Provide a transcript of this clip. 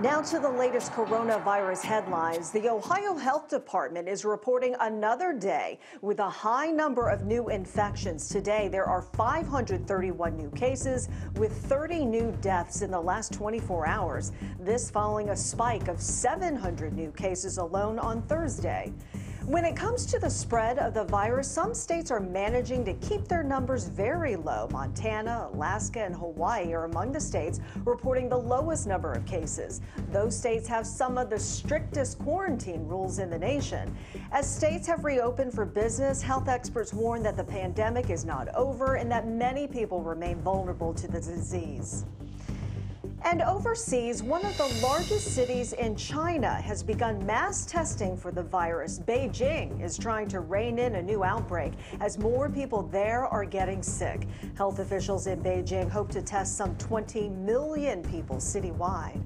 Now to the latest coronavirus headlines. The Ohio Health Department is reporting another day with a high number of new infections. Today, there are 531 new cases with 30 new deaths in the last 24 hours. This following a spike of 700 new cases alone on Thursday. When it comes to the spread of the virus, some states are managing to keep their numbers very low. Montana, Alaska, and Hawaii are among the states reporting the lowest number of cases. Those states have some of the strictest quarantine rules in the nation. As states have reopened for business, health experts warn that the pandemic is not over and that many people remain vulnerable to the disease. And overseas, one of the largest cities in China has begun mass testing for the virus. Beijing is trying to rein in a new outbreak as more people there are getting sick. Health officials in Beijing hope to test some 20 million people citywide.